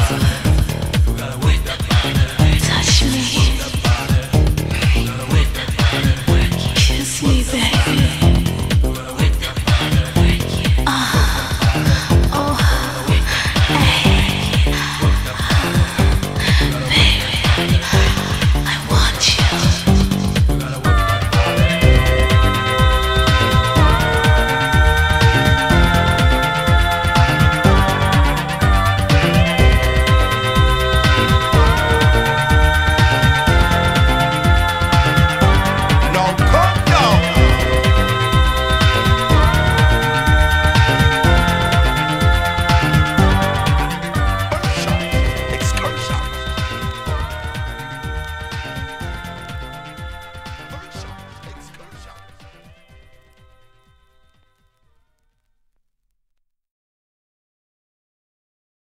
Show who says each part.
Speaker 1: Love.